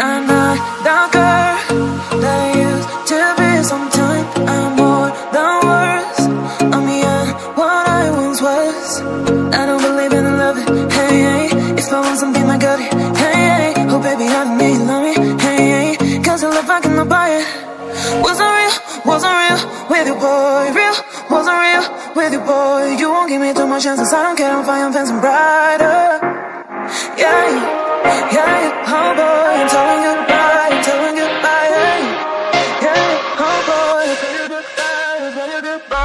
I'm not the girl that used to be. Sometimes I'm more than words. I'm beyond what I once was. I don't believe in love. Hey. If I want something, I got. Hey. Oh, baby, I need love me. Hey, hey. Cause I love I cannot buy it. Wasn't real, wasn't real with you, boy. Real, wasn't real with you, boy. You won't give me too much chances. I don't care. I'm fine, I'm fancy brighter. Yeah, goodbye.